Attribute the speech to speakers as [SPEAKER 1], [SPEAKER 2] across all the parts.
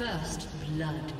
[SPEAKER 1] First blood.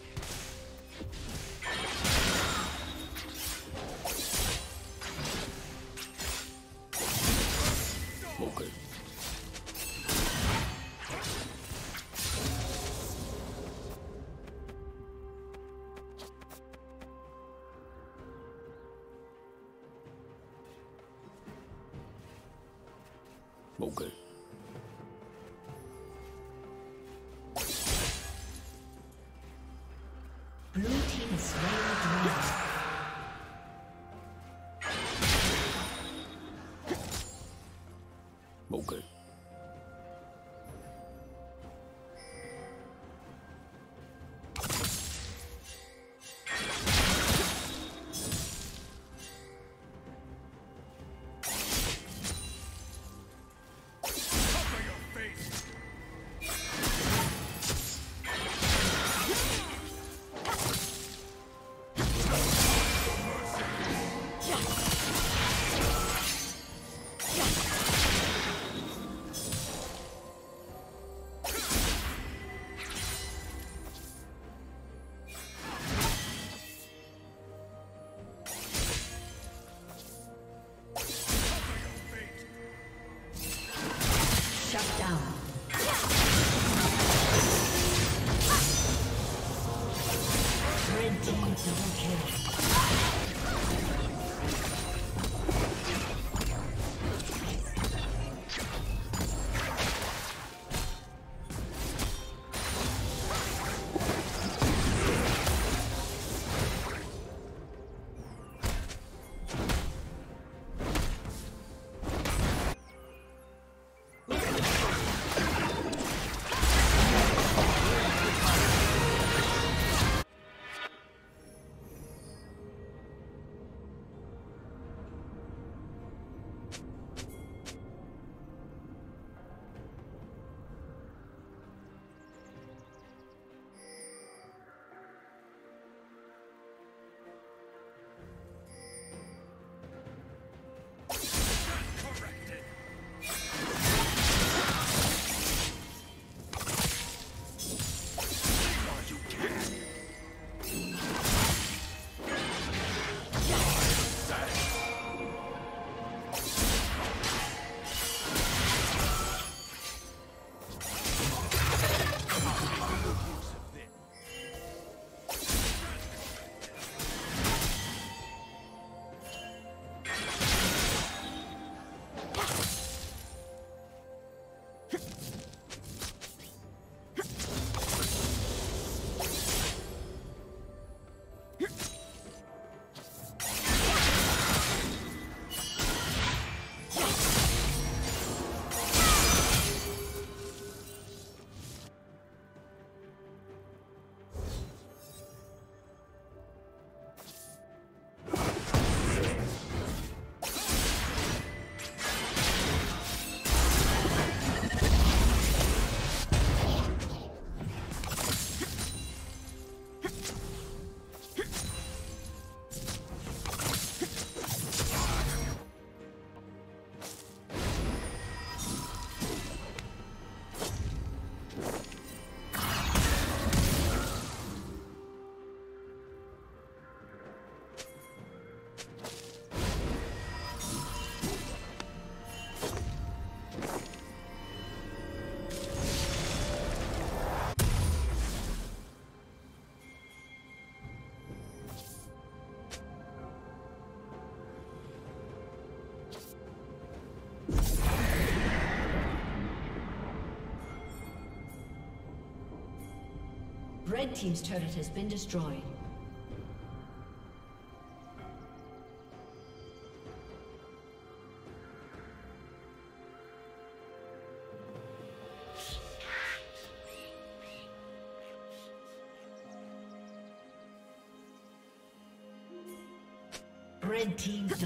[SPEAKER 2] Okay.
[SPEAKER 1] Red team's turret has been destroyed. Red team double.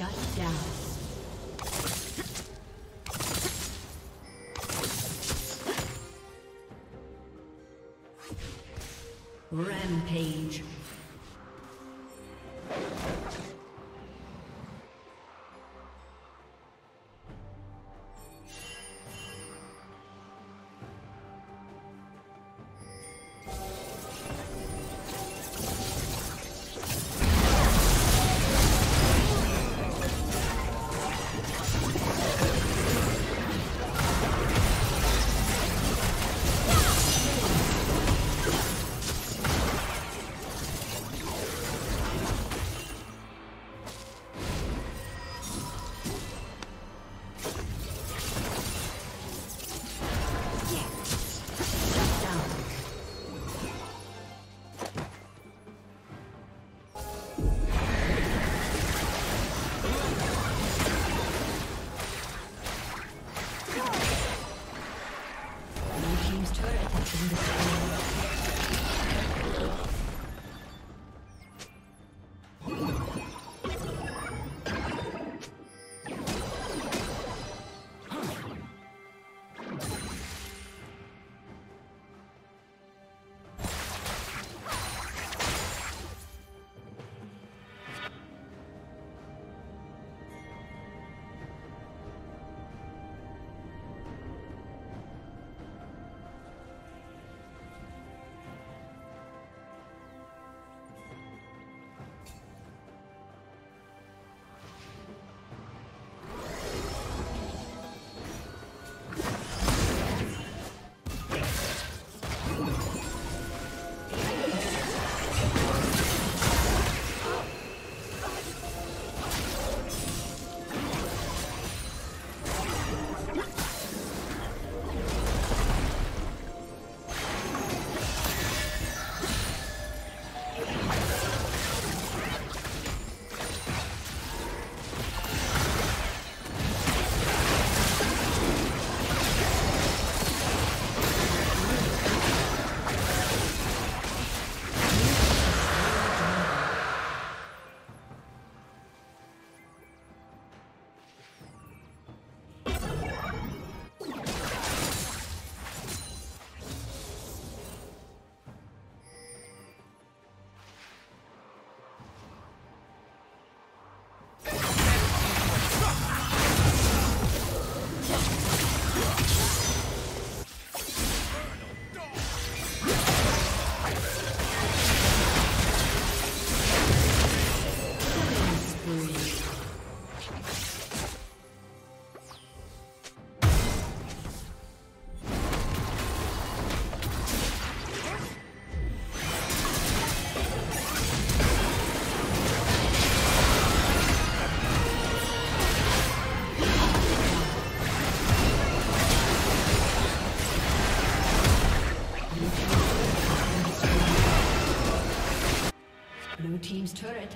[SPEAKER 1] Shut down. Rampage.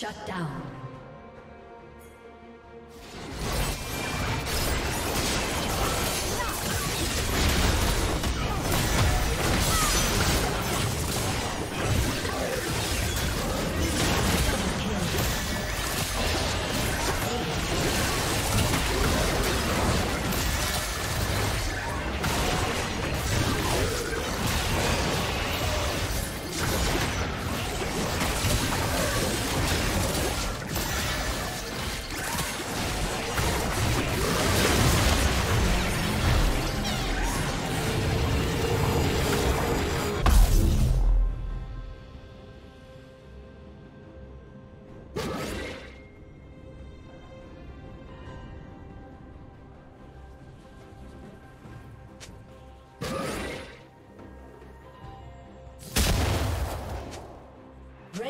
[SPEAKER 1] Shut down.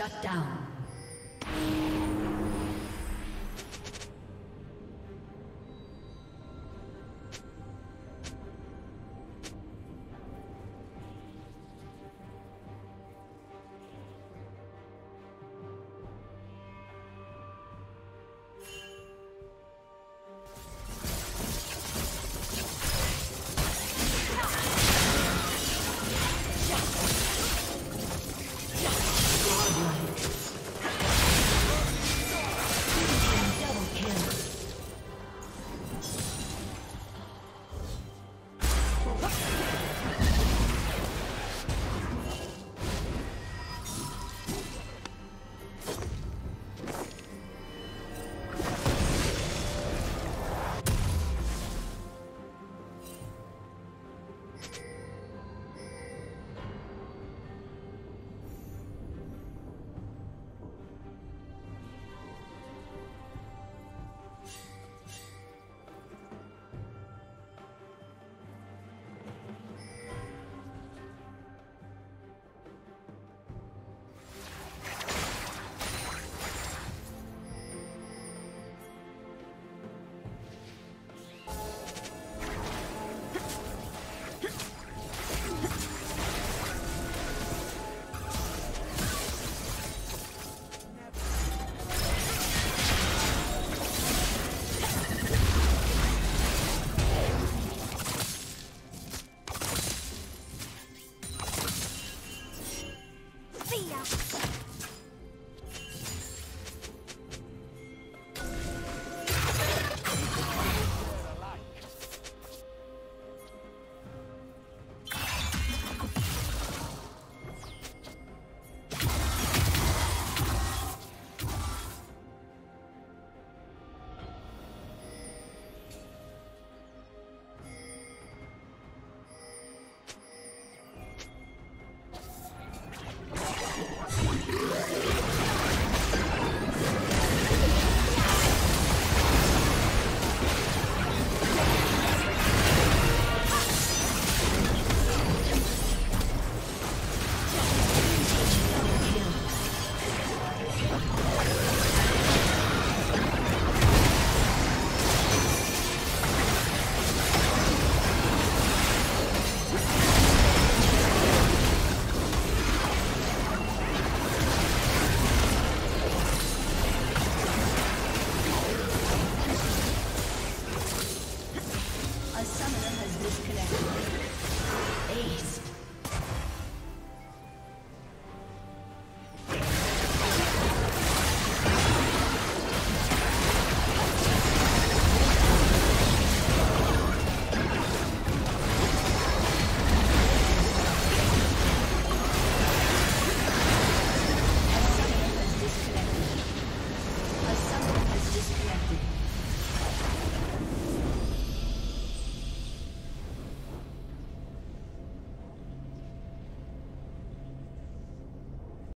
[SPEAKER 1] Shut down.